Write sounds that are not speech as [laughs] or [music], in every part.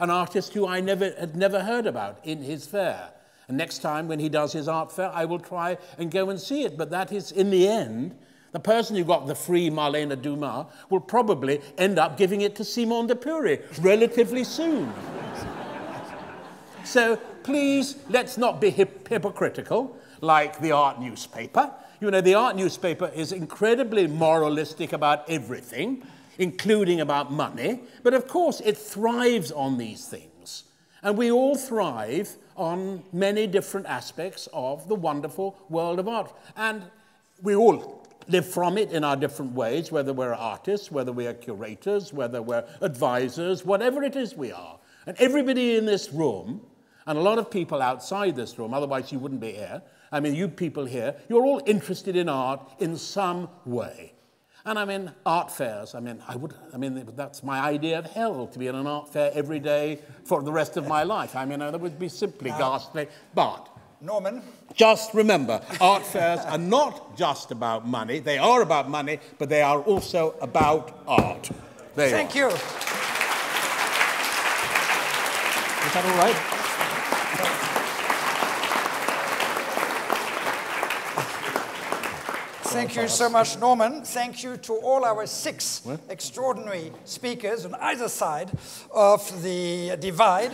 an artist who I never, had never heard about in his fair. And next time when he does his art fair, I will try and go and see it. But that is, in the end, the person who got the free Marlene Dumas will probably end up giving it to Simon de Pury relatively soon. so please, let's not be hip hypocritical like the art newspaper. You know, the art newspaper is incredibly moralistic about everything, including about money, but of course it thrives on these things. And we all thrive on many different aspects of the wonderful world of art. And we all live from it in our different ways, whether we're artists, whether we are curators, whether we're advisors, whatever it is we are. And everybody in this room, and a lot of people outside this room, otherwise you wouldn't be here, I mean, you people here, you're all interested in art in some way. And I mean, art fairs, I mean, I would, I mean, that's my idea of hell, to be in an art fair every day for the rest of my life. I mean, that would be simply ghastly. But Norman. Just remember, art fairs are not just about money. They are about money, but they are also about art. There Thank you. you. Is that all right? Thank you so much, Norman. Thank you to all our six extraordinary speakers on either side of the divide.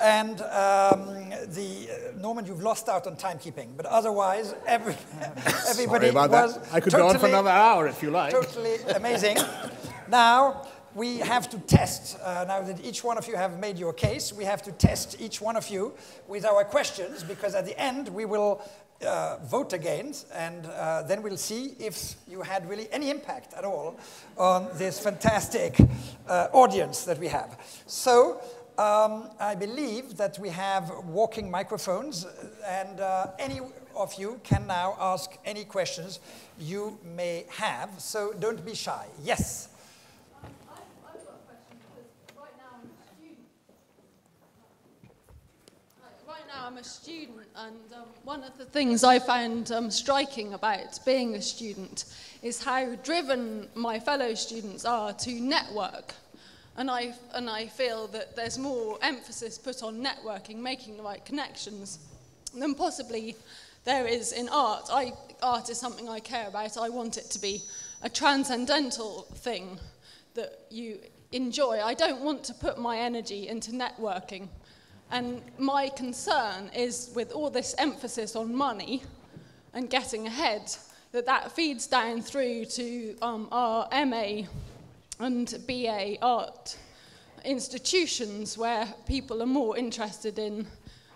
And um, the uh, Norman, you've lost out on timekeeping, but otherwise, every, [laughs] [laughs] everybody was that. I could totally, go on for another hour if you like. Totally [laughs] amazing. now we have to test, uh, now that each one of you have made your case, we have to test each one of you with our questions because at the end we will uh, vote against, and uh, then we'll see if you had really any impact at all on this fantastic uh, audience that we have. So um, I believe that we have walking microphones, and uh, any of you can now ask any questions you may have. So don't be shy. Yes. I'm a student, and um, one of the things I found um, striking about being a student is how driven my fellow students are to network. And I, and I feel that there's more emphasis put on networking, making the right connections, than possibly there is in art. I, art is something I care about. I want it to be a transcendental thing that you enjoy. I don't want to put my energy into networking and my concern is with all this emphasis on money and getting ahead, that that feeds down through to um, our MA and BA art institutions where people are more interested in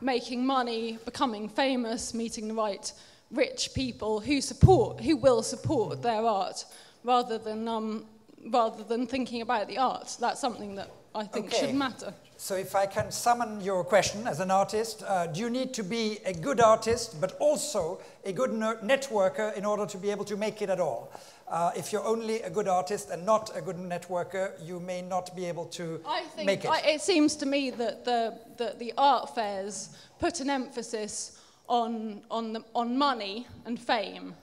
making money, becoming famous, meeting the right rich people who support, who will support their art, rather than, um, rather than thinking about the art. That's something that I think okay. should matter. So if I can summon your question as an artist, uh, do you need to be a good artist, but also a good networker in order to be able to make it at all? Uh, if you're only a good artist and not a good networker, you may not be able to I think make it. I, it seems to me that the, the, the art fairs put an emphasis on, on, the, on money and fame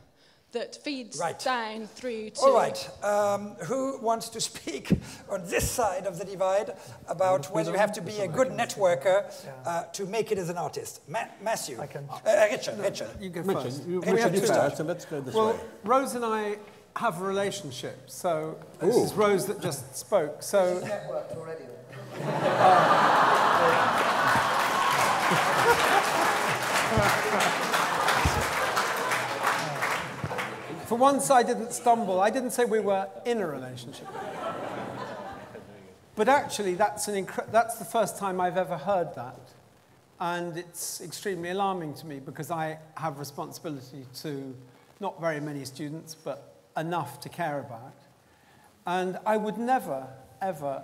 that feeds right. down through to... All right. Um, who wants to [laughs] speak on this side of the divide about whether you have to be a good networker uh, to make it as an artist? Ma Matthew. I can. Uh, Richard, Richard. You go first. You, Richard, you start, so let's go this well, way. Rose and I have a relationship, so Ooh. this is Rose that just spoke. So... She's networked already. [laughs] For once, I didn't stumble. I didn't say we were in a relationship. But actually, that's, an that's the first time I've ever heard that. And it's extremely alarming to me because I have responsibility to not very many students, but enough to care about. And I would never, ever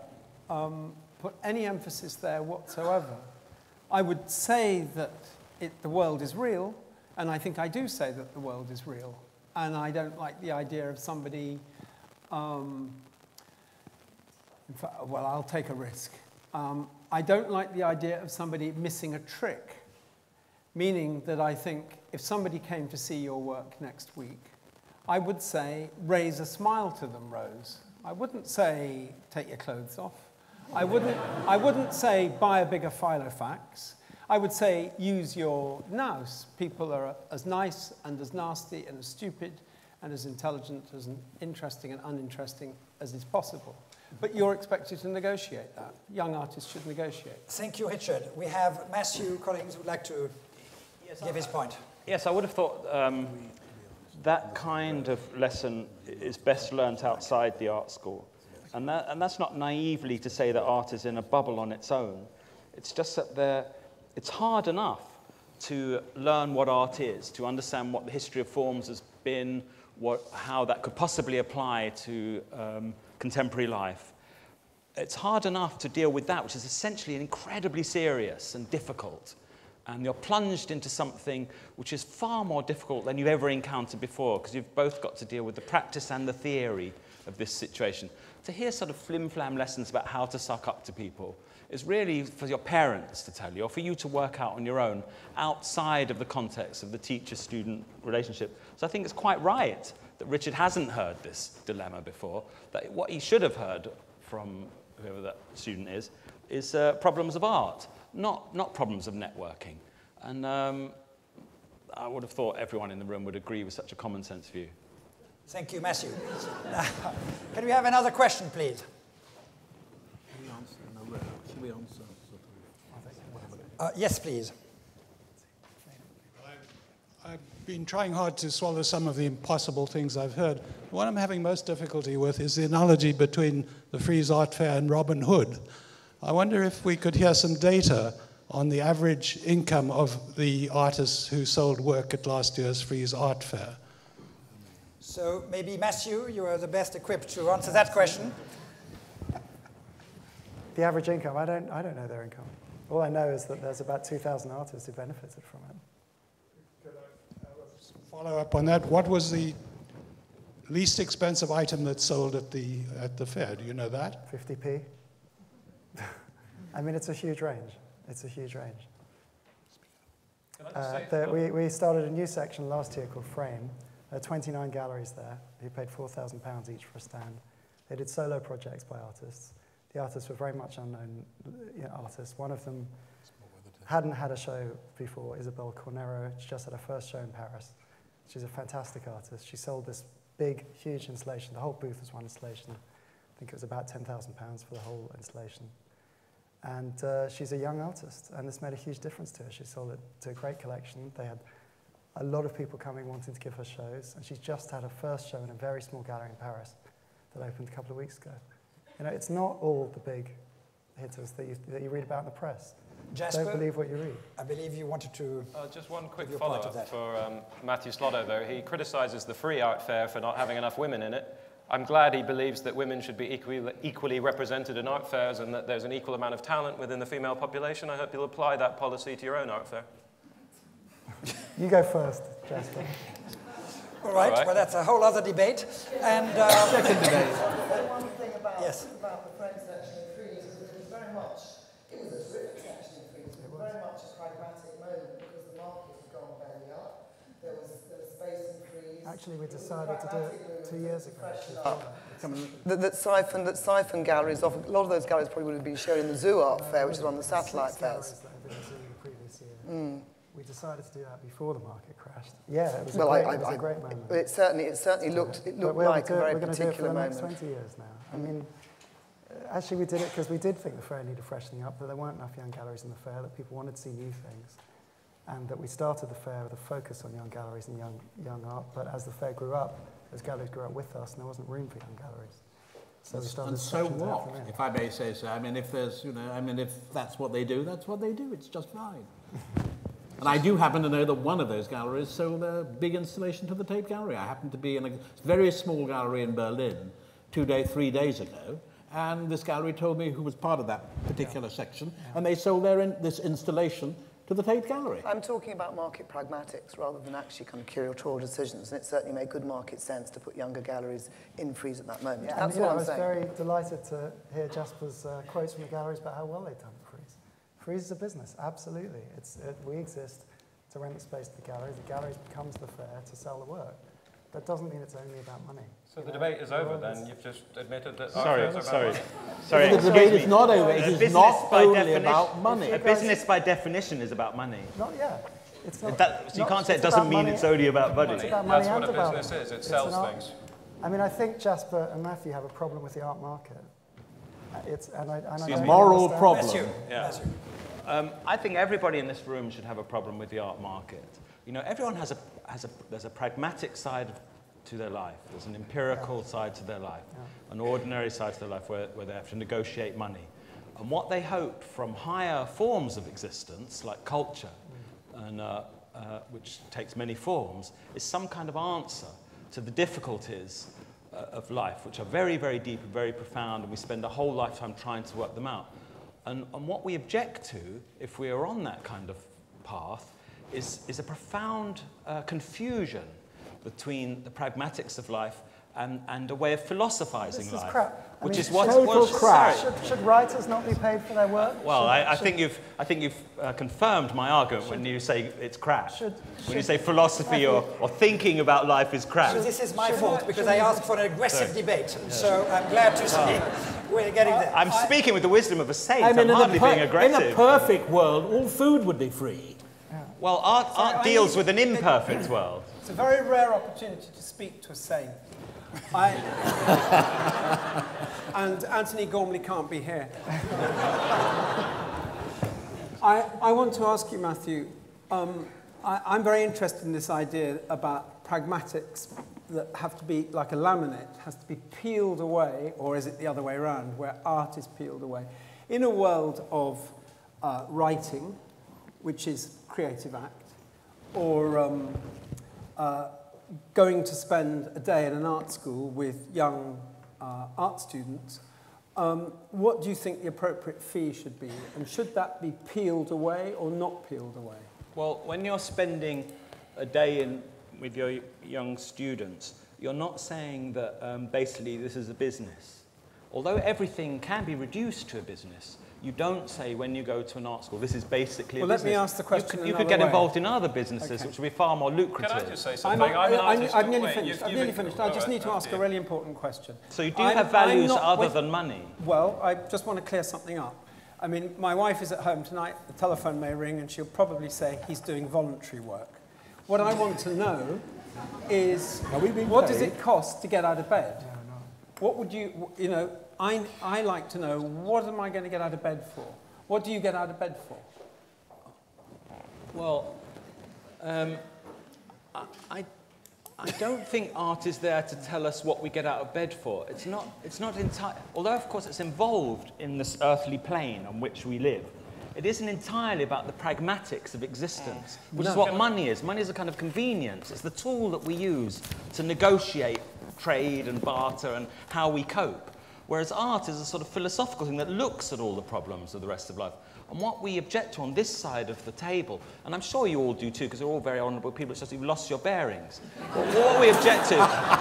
um, put any emphasis there whatsoever. I would say that it, the world is real, and I think I do say that the world is real and I don't like the idea of somebody, um, fact, well, I'll take a risk. Um, I don't like the idea of somebody missing a trick, meaning that I think if somebody came to see your work next week, I would say, raise a smile to them, Rose. I wouldn't say, take your clothes off. I wouldn't, I wouldn't say buy a bigger Filofax. I would say use your nous. People are as nice and as nasty and as stupid and as intelligent, as interesting and uninteresting as is possible. But you're expected to negotiate that. Young artists should negotiate. Thank you, Richard. We have Matthew Collings who would like to yes, give his point. Yes, I would have thought um, that kind of lesson is best learnt outside the art school. And, that, and that's not naively to say that art is in a bubble on its own. It's just that there, it's hard enough to learn what art is, to understand what the history of forms has been, what, how that could possibly apply to um, contemporary life. It's hard enough to deal with that, which is essentially incredibly serious and difficult. And you're plunged into something which is far more difficult than you've ever encountered before, because you've both got to deal with the practice and the theory of this situation. To hear sort of flim-flam lessons about how to suck up to people is really for your parents to tell you, or for you to work out on your own, outside of the context of the teacher-student relationship. So I think it's quite right that Richard hasn't heard this dilemma before, that what he should have heard from whoever that student is, is uh, problems of art, not, not problems of networking. And um, I would have thought everyone in the room would agree with such a common sense view. Thank you, Matthew. [laughs] Can we have another question, please? Uh, yes, please. I've been trying hard to swallow some of the impossible things I've heard. What I'm having most difficulty with is the analogy between the Frieze Art Fair and Robin Hood. I wonder if we could hear some data on the average income of the artists who sold work at last year's Frieze Art Fair. So maybe Matthew, you are the best equipped to answer that question. The average income, I don't, I don't know their income. All I know is that there's about 2,000 artists who benefited from it. Could I follow up on that? What was the least expensive item that sold at the, at the fair? Do you know that? 50p. [laughs] I mean, it's a huge range. It's a huge range. Uh, the, we, we started a new section last year called Frame. There are 29 galleries there who paid £4,000 each for a stand. They did solo projects by artists the artists were very much unknown you know, artists. One of them hadn't had a show before, Isabelle Cornaro. She just had her first show in Paris. She's a fantastic artist. She sold this big, huge installation. The whole booth was one installation. I think it was about £10,000 for the whole installation. And uh, she's a young artist, and this made a huge difference to her. She sold it to a great collection. They had a lot of people coming wanting to give her shows, and she's just had her first show in a very small gallery in Paris that opened a couple of weeks ago. You know, it's not all the big hitters that you, that you read about in the press. Jasper, Don't believe what you read. I believe you wanted to. Uh, just one quick follow up for um, Matthew Slotover, though. He criticises the free art fair for not having enough women in it. I'm glad he believes that women should be equally, equally represented in art fairs and that there's an equal amount of talent within the female population. I hope you'll apply that policy to your own art fair. you go first, Jasper. All right, All right, well, that's a whole other debate. And, um, Second debate. One thing about, yes. about the French section of Frieze is that it was very much, it was a terrific section of Frieze, it was very much a pragmatic moment because the market had gone belly up. There was, there was space in Frieze. Actually, we decided to do it two years ago. That, that siphon, that siphon galleries, often, a lot of those galleries probably would have been shown in the Zoo Art Fair, which is one of the satellite fairs. Mm. We decided to do that before the market crashed. Yeah, it was, well, a, great, I, I, it was a great moment. It certainly, it certainly looked, it looked like a very we're particular do it for moment. next 20 years now. I mean, uh, actually we did it because we did think the fair needed freshening up, that there weren't enough young galleries in the fair, that people wanted to see new things, and that we started the fair with a focus on young galleries and young, young art, but as the fair grew up, those galleries grew up with us, and there wasn't room for young galleries. So and, we started and so what, if I may say so. I mean, if there's, you know, I mean, if that's what they do, that's what they do. It's just fine. [laughs] And I do happen to know that one of those galleries sold a big installation to the Tate Gallery. I happened to be in a very small gallery in Berlin two day, three days ago, and this gallery told me who was part of that particular yeah. section, yeah. and they sold their in, this installation to the Tate Gallery. I'm talking about market pragmatics rather than actually kind of curatorial decisions, and it certainly made good market sense to put younger galleries in Frieze at that moment. Yeah, That's and, what know, I'm. I was very delighted to hear Jasper's uh, quotes from the galleries about how well they've done. Frieze. Frieze is a business, absolutely. It's, it, we exist to rent the space to the galleries. The galleries becomes the fair to sell the work. that doesn't mean it's only about money. So the debate is over then? You've just admitted that Sorry, art sorry. Sorry. The debate is not over. It is not by only about money. A business by definition is about money. Not yet. It's not. That, so you not- can't say it doesn't mean money- it's only about It's money. about money That's what and a about business is. It it's sells art- things. I mean, I think Jasper and Matthew have a problem with the art market. It's, and I, and I Excuse don't me. Moral problem. Bless you. Yeah. Um, I think everybody in this room should have a problem with the art market. You know, everyone has a, has a, there's a pragmatic side to their life. There's an empirical side to their life, an ordinary side to their life where, where they have to negotiate money. And what they hope from higher forms of existence, like culture, and, uh, uh, which takes many forms, is some kind of answer to the difficulties uh, of life, which are very, very deep and very profound, and we spend a whole lifetime trying to work them out. And, and what we object to, if we are on that kind of path, is, is a profound uh, confusion between the pragmatics of life and, and a way of philosophizing This is life. crap. I Which mean, is what, total what crap. Should, should writers not be paid for their work? Well, Should- I, I should- think you've, I think you've uh, confirmed my argument when you say it's crap. Should- when you say philosophy or, or thinking about life is crap. This is my should fault I- because should I I- asked for an aggressive debate. So I'm glad to see [laughs] we're getting there. I'm speaking with the wisdom of a saint. I mean, I'm in hardly a, per- being in aggressive. a perfect world, all food would be free. well, art, art I- deals with an imperfect world. It's a very rare opportunity to speak to a saint. I, [laughs] and Antony Gormley can't be here. I, I want to ask you, Matthew, um, I, I'm very interested in this idea about pragmatics that have to be like a laminate, has to be peeled away, or is it the other way around, where art is peeled away? In a world of uh, writing, which is creative act, or um, uh, going to spend a day in an art school with young uh, art students, um, what do you think the appropriate fee should be? And should that be peeled away or not peeled away? Well, when you're spending a day in, with your young students, you're not saying that um, basically this is a business. Although everything can be reduced to a business, you don't say when you go to an art school, this is basically Well, a let me ask the question You could, you could get way. involved in other businesses, Okay. which would be far more lucrative. Can lucrative. I just say I'm, something? I'm, an I'm, artist. I'm nearly Wait, finished. you've- I'm you've nearly finished. I just need to ask a really important question. So you do I'm- have values other with- than money. Well, I just want to clear something up. I mean, my wife is at home tonight. The telephone may ring, and she'll probably say he's doing voluntary work. What I want to know is Are we being what does it cost to get out of bed? What would you, you know, I, I like to know what am I going to get out of bed for? What do you get out of bed for? Well, um, I, I, I don't think art is there to tell us what we get out of bed for. It's not, it's not entirely, although of course it's involved in this earthly plane on which we live. It isn't entirely about the pragmatics of existence, which is what money is. Money is a kind of convenience. It's the tool that we use to negotiate trade and barter and how we cope. Whereas art is a sort of philosophical thing that looks at all the problems of the rest of life. And what we object to on this side of the table, and I'm sure you all do too, because you're all very honourable people, it's just you've lost your bearings. But what we object to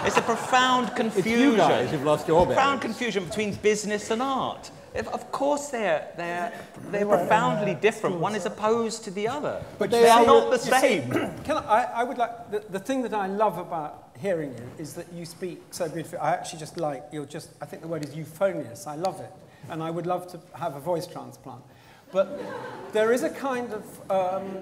is a profound confusion. It's you guys who've lost your Profound bearings. confusion between business and art. If, of course, they're, they're, they're profoundly different. One is opposed to the other. But they are not the same. [clears throat] Can I, I, I would like, the, the thing that I love about hearing you is that you speak so beautifully. I actually just like, you're just, I think the word is euphonious. I love it. And I would love to have a voice transplant. But there is a kind of um,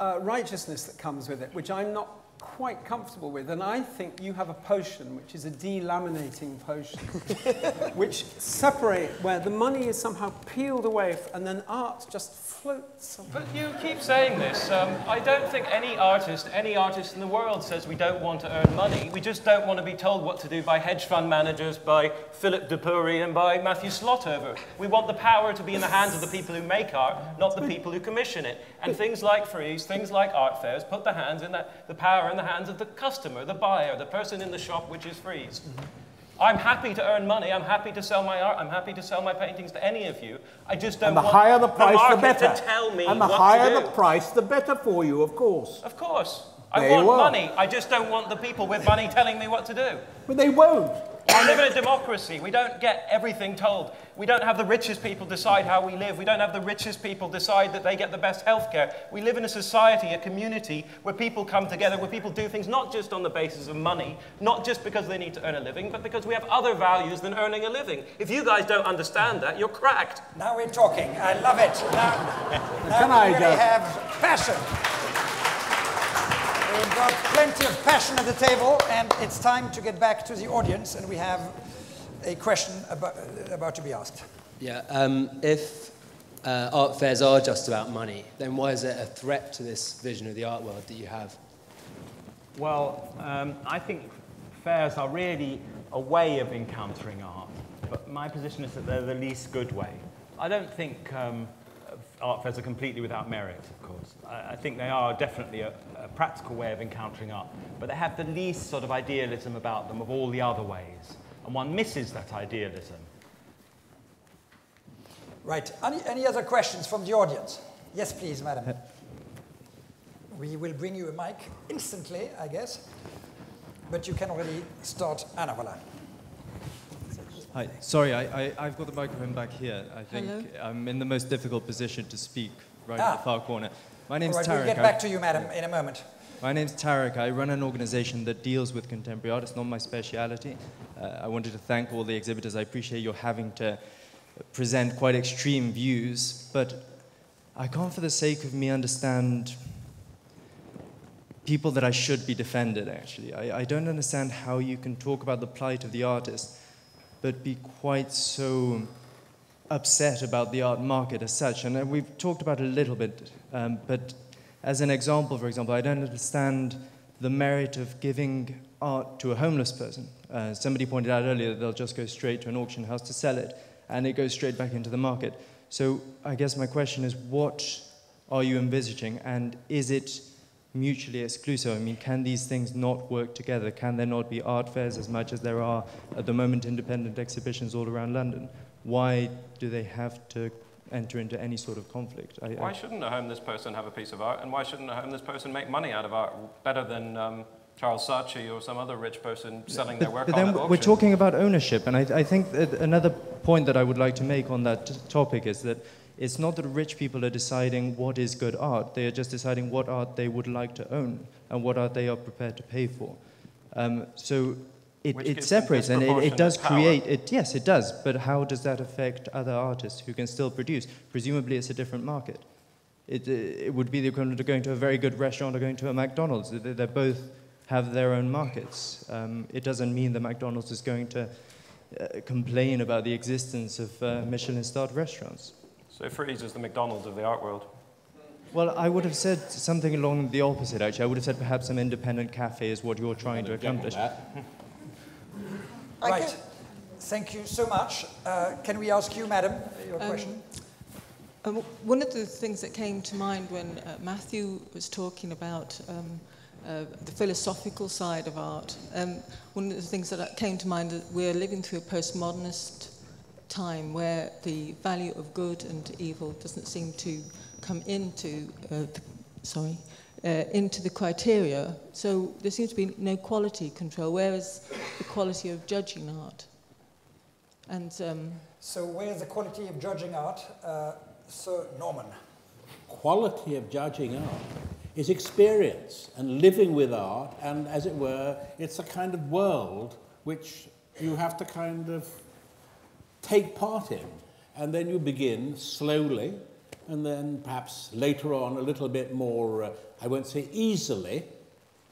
uh, righteousness that comes with it, which I'm not quite comfortable with. And I think you have a potion, which is a delaminating potion, [laughs] which separate, where the money is somehow peeled away and then art just floats. on- But you keep saying this. Um, I don't think any artist, any artist in the world says we don't want to earn money. We just don't want to be told what to do by hedge fund managers, by Phillips de Pury and by Matthew Slotover. We want the power to be in the hands of the people who make art, not the people who commission it. And things like Frieze, things like art fairs, put the hands in the, the power in the hands of the customer, the buyer, the person in the shop which is Frieze. Mm-hmm. I'm happy to earn money. I'm happy to sell my art. I'm happy to sell my paintings to any of you. I just don't And the want higher the price, the, market better. to tell me and the higher the price, the better for you, of course. Of course. I There you want are. money. I just don't want the people with money telling me what to do. But they won't. We live in a democracy. We don't get everything told. We don't have the richest people decide how we live. We don't have the richest people decide that they get the best healthcare. We live in a society, a community, where people come together, where people do things not just on the basis of money, not just because they need to earn a living, but because we have other values than earning a living. If you guys don't understand that, you're cracked. Now we're talking. I love it. Now, now Can we I really just- have passion. We've got plenty of passion at the table, and it's time to get back to the audience, and we have a question about, about to be asked. Yeah, um, if uh, art fairs are just about money, then why is it a threat to this vision of the art world that you have? Well, um, I think fairs are really a way of encountering art, but my position is that they're the least good way. I don't think um, art fairs are completely without merit, of course. I, I think they are definitely a, a practical way of encountering art, but they have the least sort of idealism about them of all the other ways, and one misses that idealism. Right. Any, any other questions from the audience? Yes, please, madam. Uh, we will bring you a mic instantly, I guess. But you can already start. Anna, voilà. Hi, sorry, I, I, I've got the microphone back here. I think Hello. I'm in the most difficult position to speak right Ah. in the far corner. My name's All right, Tarek. we'll get back to you, madam, in a moment. My name's Tarek. I run an organization that deals with contemporary art. It's not my speciality. Uh, I wanted to thank all the exhibitors. I appreciate your having to present quite extreme views, but I can't, for the sake of me, understand people that I should be defended, actually. I, I don't understand how you can talk about the plight of the artist, but be quite so upset about the art market as such. And uh, we've talked about it a little bit, um, but as an example, for example, I don't understand the merit of giving art to a homeless person. Uh, somebody pointed out earlier that they'll just go straight to an auction house to sell it, and it goes straight back into the market. So I guess my question is, what are you envisaging, and is it mutually exclusive? I mean, can these things not work together? Can there not be art fairs as much as there are at the moment independent exhibitions all around London? Why do they have to enter into any sort of conflict? I, Why I, shouldn't a homeless person have a piece of art? And why shouldn't a homeless person make money out of art better than um, Charles Saatchi or some other rich person selling their work But on then we're talking about ownership, and I, I think that another point that I would like to make on that topic is that it's not that rich people are deciding what is good art, they are just deciding what art they would like to own and what art they are prepared to pay for. Um, so it, it separates and it, it does create, it, yes, it does, but how does that affect other artists who can still produce? Presumably, it's a different market. It, uh, it would be the equivalent of going to a very good restaurant or going to a McDonald's. They, they both have their own markets. Um, it doesn't mean that McDonald's is going to uh, complain about the existence of uh, Michelin starred restaurants. So Frieze is the McDonald's of the art world. Well, I would have said something along the opposite, actually. I would have said perhaps some independent cafe is what you're trying to accomplish. Right. Thank you so much. Uh, can we ask you, madam, your Um, question? Um, one of the things that came to mind when uh, Matthew was talking about um, uh, the philosophical side of art, um, one of the things that came to mind that we're living through a postmodernist time where the value of good and evil doesn't seem to come into, uh, the, sorry, uh, into the criteria. So there seems to be no quality control. Where is the quality of judging art? And um, So, where is the quality of judging art? Uh, Sir Norman. quality of judging art is experience and living with art, and as it were, it's a kind of world which you have to kind of take part in. And then you begin slowly, and then perhaps later on a little bit more, uh, I won't say easily,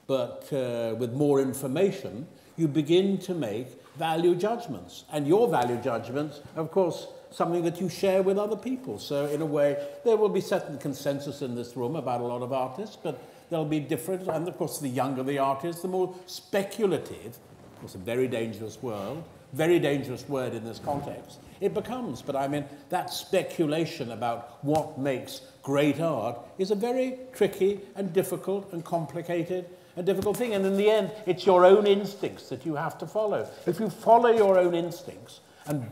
but uh, with more information, you begin to make value judgments. And your value judgments, of course, something that you share with other people. So, in a way, there will be certain consensus in this room about a lot of artists, but there'll be different. And of course, the younger the artist, the more speculative, of course, a very dangerous world, very dangerous word in this context, it becomes. But I mean, that speculation about what makes great art is a very tricky and difficult and complicated and difficult thing. And in the end, it's your own instincts that you have to follow. If you follow your own instincts and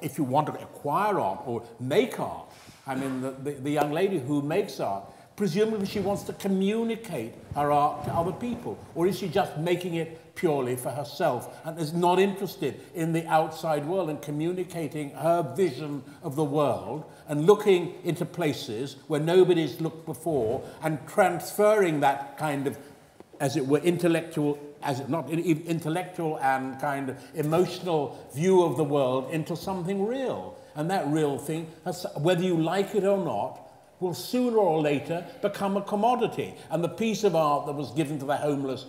if you want to acquire art or make art, I mean, the, the, the young lady who makes art presumably she wants to communicate her art to other people. Or is she just making it purely for herself and is not interested in the outside world and communicating her vision of the world and looking into places where nobody's looked before and transferring that kind of, as it were, intellectual as not intellectual and kind of emotional view of the world into something real. And that real thing, whether you like it or not, will sooner or later become a commodity. And the piece of art that was given to the homeless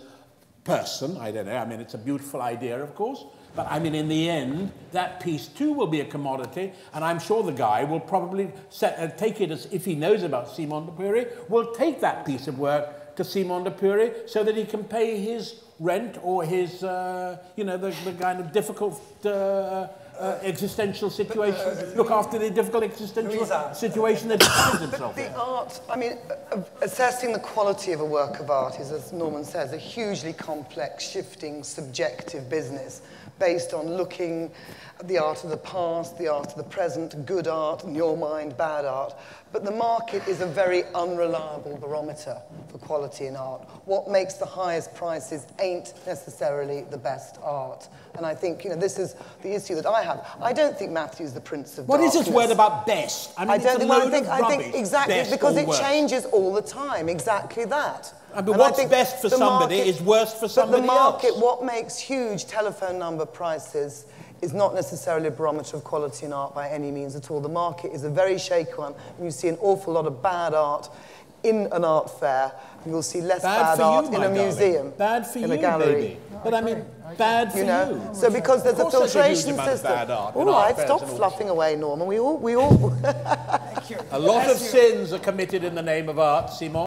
person, I don't know, I mean, it's a beautiful idea, of course, but I mean, in the end, that piece too will be a commodity, and I'm sure the guy will probably set, uh, take it as, if he knows about Simon de Pury, will take that piece of work to Simon de Pury so that he can pay his rent or his, uh, you know, the, the kind of difficult uh, uh, existential situation, uh, look after the difficult existential Louisa. situation that he finds himself but the art, I mean, uh, assessing the quality of a work of art is, as Norman says, a hugely complex, shifting, subjective business based on looking the art of the past, the art of the present, good art, in your mind, bad art. But the market is a very unreliable barometer for quality in art. What makes the highest prices ain't necessarily the best art. And I think, you know, this is the issue that I have. I don't think Matthew's the prince of What darkness. is this word about best? I mean, I don't think, I think, I think exactly, because it worse. changes all the time, exactly that. And but And what's think best for somebody market- is worse for but somebody the market, else. what makes huge telephone number prices is not necessarily a barometer of quality in art by any means at all. The market is a very shaky one, and you see an awful lot of bad art in an art fair, and you'll see less Bad bad, for you, art in my a darling. museum, Bad for in you, a gallery. baby. But I mean, bad for You know, you. so because there's a Of a filtration amount system. bad art All in art stop fluffing away, Norman. We all, we all. A lot of sins are committed in the name of art, Simon.